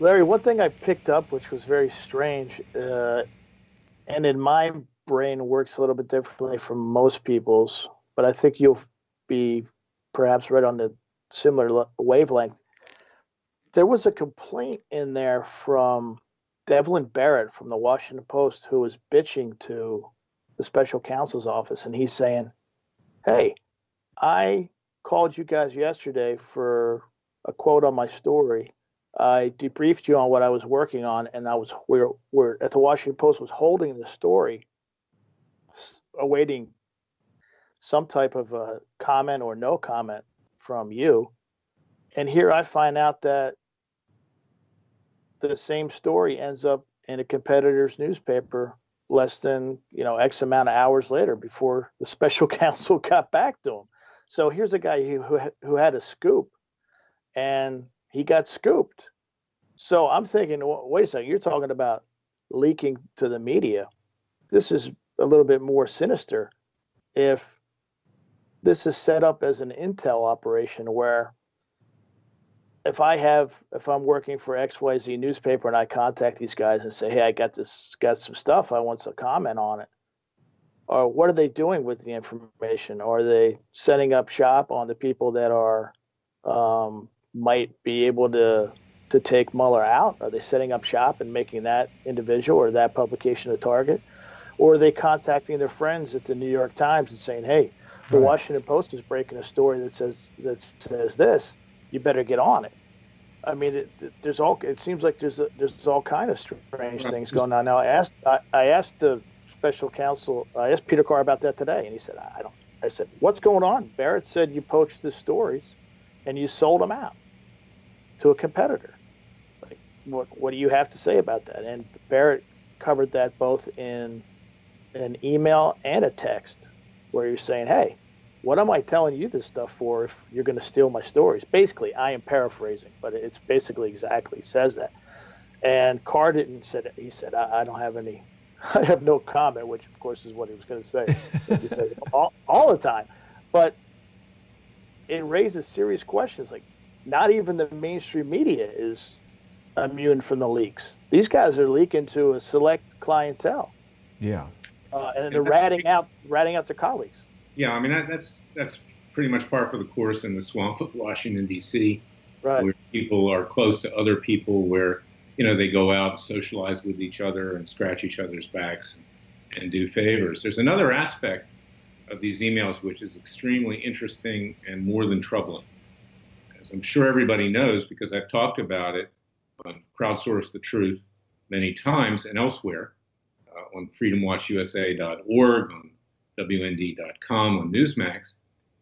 Larry, one thing I picked up, which was very strange, uh, and in my brain works a little bit differently from most people's, but I think you'll be perhaps right on the similar wavelength. There was a complaint in there from Devlin Barrett from the Washington Post who was bitching to the special counsel's office, and he's saying, Hey, I called you guys yesterday for a quote on my story. I debriefed you on what I was working on, and I was we're we're at the Washington Post was holding the story, awaiting some type of a comment or no comment from you. And here I find out that the same story ends up in a competitor's newspaper less than you know x amount of hours later before the special counsel got back to him so here's a guy who who, who had a scoop and he got scooped so i'm thinking wait a second you're talking about leaking to the media this is a little bit more sinister if this is set up as an intel operation where if I have if I'm working for XYZ newspaper and I contact these guys and say, "Hey, I got this got some stuff. I want to comment on it." Or what are they doing with the information? Are they setting up shop on the people that are um, might be able to to take Mueller out? Are they setting up shop and making that individual or that publication a target? Or are they contacting their friends at the New York Times and saying, "Hey, the right. Washington Post is breaking a story that says that says this you better get on it. I mean, it, it, there's all. It seems like there's a, there's all kind of strange things going on. Now, I asked I, I asked the special counsel. I asked Peter Carr about that today, and he said, "I don't." I said, "What's going on?" Barrett said, "You poached the stories, and you sold them out to a competitor." Like, what what do you have to say about that? And Barrett covered that both in an email and a text, where you're saying, "Hey, what am I telling you this stuff for if you're going to steal my stories? Basically, I am paraphrasing, but it's basically exactly says that. And Carr didn't said he said I, I, don't have any, I have no comment, which of course is what he was going to say. he said all, all the time, but it raises serious questions. Like not even the mainstream media is immune from the leaks. These guys are leaking to a select clientele. Yeah. Uh, and they're ratting out ratting out their colleagues. Yeah, I mean that, that's that's pretty much par for the course in the swamp of Washington D.C., right. where people are close to other people, where you know they go out, socialize with each other, and scratch each other's backs and, and do favors. There's another aspect of these emails which is extremely interesting and more than troubling. As I'm sure everybody knows, because I've talked about it on Crowdsource the Truth many times and elsewhere uh, on freedomwatchusa.org, on WND.com on Newsmax,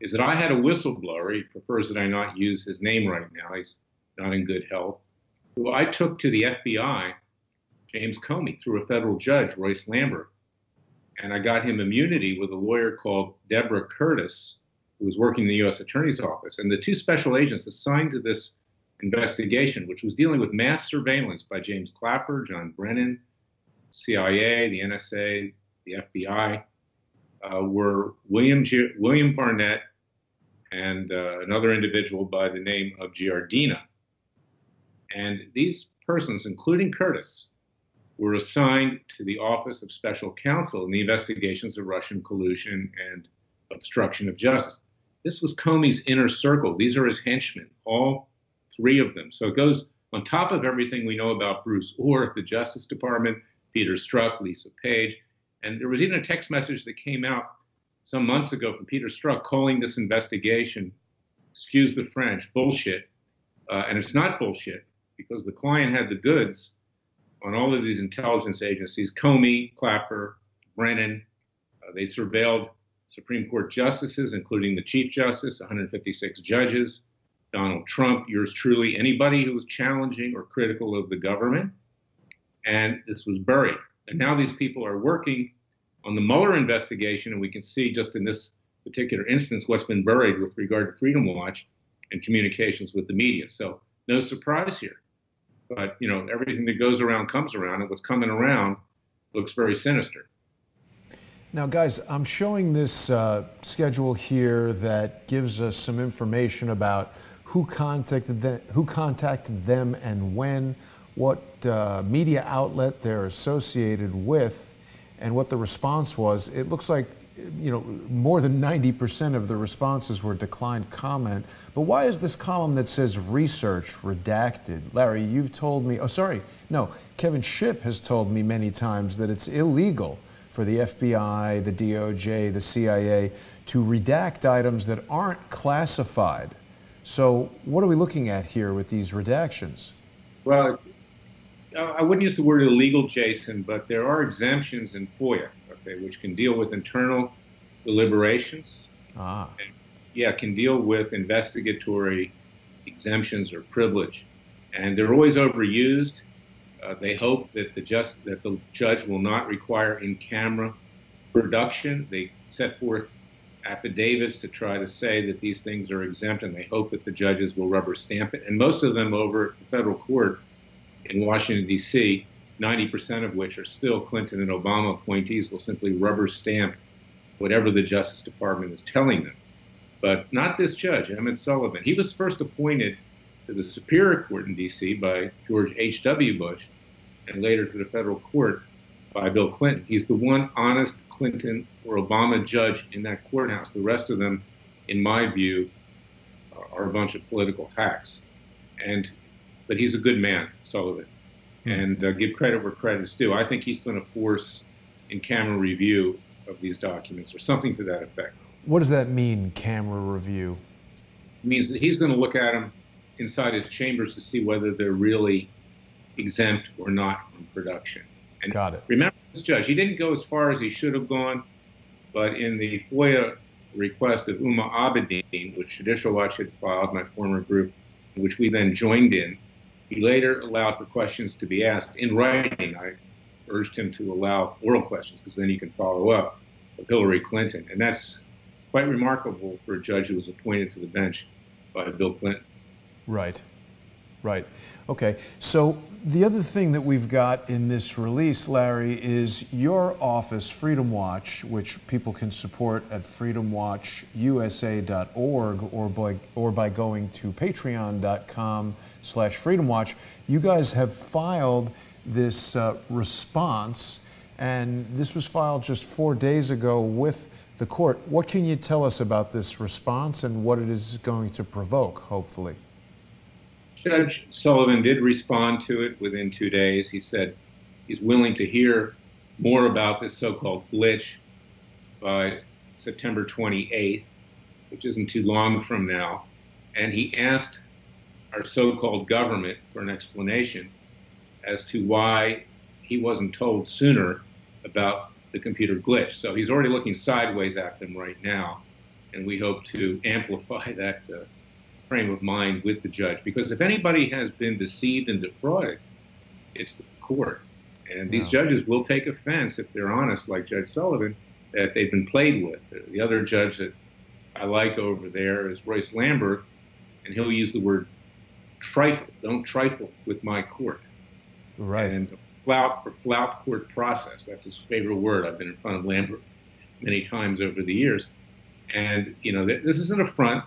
is that I had a whistleblower. He prefers that I not use his name right now. He's not in good health. Who I took to the FBI, James Comey, through a federal judge, Royce Lamberth, and I got him immunity with a lawyer called Deborah Curtis, who was working in the U.S. Attorney's Office. And the two special agents assigned to this investigation, which was dealing with mass surveillance by James Clapper, John Brennan, CIA, the NSA, the FBI, uh, were William, G- William Barnett and uh, another individual by the name of Giardina. And these persons, including Curtis, were assigned to the Office of Special Counsel in the investigations of Russian collusion and obstruction of justice. This was Comey's inner circle. These are his henchmen, all three of them. So it goes on top of everything we know about Bruce Ohr, the Justice Department, Peter Strzok, Lisa Page, and there was even a text message that came out some months ago from Peter Strzok calling this investigation, excuse the French, bullshit. Uh, and it's not bullshit because the client had the goods on all of these intelligence agencies Comey, Clapper, Brennan. Uh, they surveilled Supreme Court justices, including the Chief Justice, 156 judges, Donald Trump, yours truly, anybody who was challenging or critical of the government. And this was buried. And now these people are working on the Mueller investigation, and we can see just in this particular instance what's been buried with regard to Freedom Watch and communications with the media. So no surprise here. But you know, everything that goes around comes around, and what's coming around looks very sinister. Now, guys, I'm showing this uh, schedule here that gives us some information about who contacted them, who contacted them and when what uh, media outlet they're associated with, and what the response was. It looks like you know, more than 90% of the responses were declined comment. But why is this column that says research redacted? Larry, you've told me, oh, sorry, no, Kevin Shipp has told me many times that it's illegal for the FBI, the DOJ, the CIA to redact items that aren't classified. So, what are we looking at here with these redactions? Well, I wouldn't use the word illegal, Jason, but there are exemptions in FOIA okay, which can deal with internal deliberations. Ah. And, yeah, can deal with investigatory exemptions or privilege, and they're always overused. Uh, they hope that the just that the judge will not require in-camera production. They set forth affidavits to try to say that these things are exempt, and they hope that the judges will rubber stamp it. And most of them over at the federal court in Washington D.C 90% of which are still Clinton and Obama appointees, will simply rubber stamp whatever the Justice Department is telling them. But not this judge, Emmett Sullivan. He was first appointed to the Superior Court in D.C. by George H.W. Bush and later to the federal court by Bill Clinton. He's the one honest Clinton or Obama judge in that courthouse. The rest of them, in my view, are a bunch of political hacks. And, but he's a good man, Sullivan and uh, give credit where credit is due. I think he's going to force in camera review of these documents or something to that effect. What does that mean, camera review? It means that he's going to look at them inside his chambers to see whether they're really exempt or not from production. And Got it. Remember this judge, he didn't go as far as he should have gone, but in the FOIA request of Huma Abedin, which Judicial Watch had filed, my former group, which we then joined in, he later allowed for questions to be asked in writing. I urged him to allow oral questions because then he can follow up with Hillary Clinton. And that's quite remarkable for a judge who was appointed to the bench by Bill Clinton. Right, right. Okay, so the other thing that we've got in this release, Larry, is your office, Freedom Watch, which people can support at freedomwatchusa.org or by, or by going to patreon.com slash freedomwatch. You guys have filed this uh, response, and this was filed just four days ago with the court. What can you tell us about this response and what it is going to provoke, hopefully? Judge Sullivan did respond to it within two days. He said he's willing to hear more about this so-called glitch by September 28th, which isn't too long from now. And he asked our so-called government for an explanation as to why he wasn't told sooner about the computer glitch. So he's already looking sideways at them right now, and we hope to amplify that uh, frame of mind with the judge. Because if anybody has been deceived and defrauded, it's the court. And these judges will take offense if they're honest, like Judge Sullivan, that they've been played with. The other judge that I like over there is Royce Lamberth, and he'll use the word trifle. Don't trifle with my court. Right. And flout for flout court process. That's his favorite word. I've been in front of Lamberth many times over the years. And, you know, this is an affront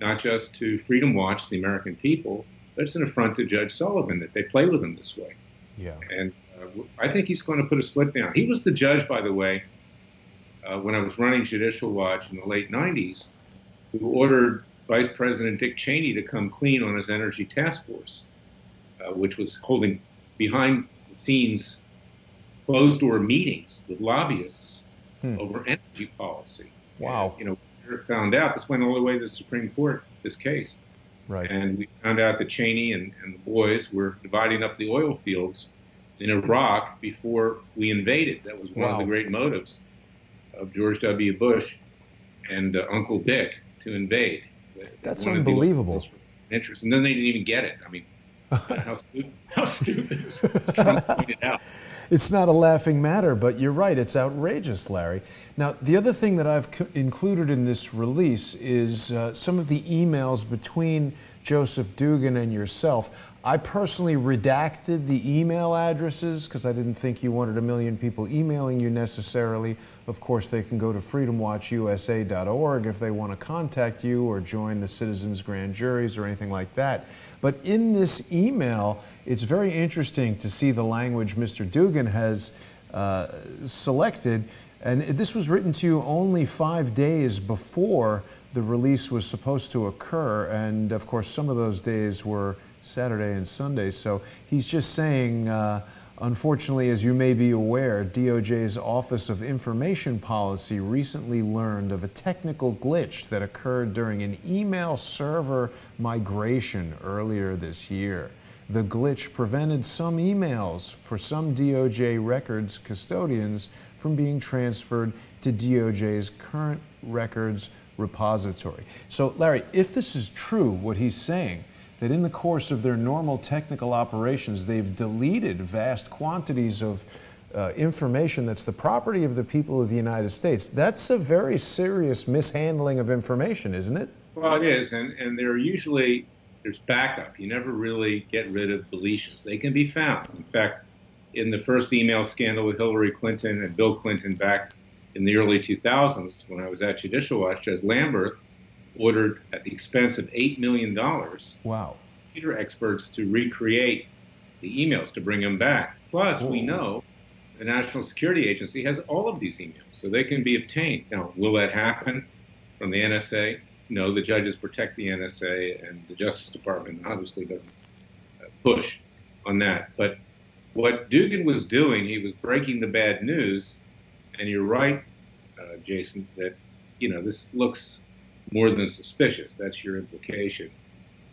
not just to Freedom Watch, the American people, but it's an affront to Judge Sullivan that they play with him this way. Yeah. And uh, I think he's going to put his foot down. He was the judge, by the way, uh, when I was running Judicial Watch in the late 90s, who ordered Vice President Dick Cheney to come clean on his energy task force, uh, which was holding behind the scenes closed door meetings with lobbyists hmm. over energy policy. Wow. And, you know, found out, this went all the way to the Supreme Court, this case. Right. And we found out that Cheney and, and the boys were dividing up the oil fields in Iraq before we invaded. That was one wow. of the great motives of George W. Bush and uh, Uncle Dick to invade. That's unbelievable. Interest, and then they didn't even get it. I mean, how stupid! How stupid is Trump pointed out. It's not a laughing matter, but you're right. It's outrageous, Larry. Now, the other thing that I've included in this release is uh, some of the emails between Joseph Dugan and yourself. I personally redacted the email addresses because I didn't think you wanted a million people emailing you necessarily. Of course, they can go to freedomwatchusa.org if they want to contact you or join the citizens' grand juries or anything like that. But in this email, it's very interesting to see the language Mr. Dugan has uh, selected. And this was written to you only five days before the release was supposed to occur. And of course, some of those days were Saturday and Sunday. So he's just saying, uh, unfortunately, as you may be aware, DOJ's Office of Information Policy recently learned of a technical glitch that occurred during an email server migration earlier this year. The glitch prevented some emails for some DOJ records custodians from being transferred to DOJ's current records repository. So, Larry, if this is true, what he's saying, that in the course of their normal technical operations, they've deleted vast quantities of uh, information that's the property of the people of the United States. That's a very serious mishandling of information, isn't it? Well, it is, and, and there are usually there's backup. You never really get rid of deletions. They can be found. In fact, in the first email scandal with Hillary Clinton and Bill Clinton back in the early 2000s, when I was at Judicial Watch, Judge Lamberth ordered at the expense of $8 million wow. computer experts to recreate the emails to bring them back. Plus, we know the National Security Agency has all of these emails, so they can be obtained. Now, will that happen from the NSA? No, the judges protect the NSA, and the Justice Department obviously doesn't uh, push on that. But what Dugan was doing, he was breaking the bad news, and you're right, uh, Jason, that you know this looks more than suspicious. That's your implication.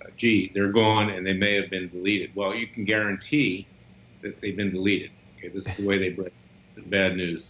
Uh, gee, they're gone and they may have been deleted. Well, you can guarantee that they've been deleted. Okay, this is the way they break the bad news.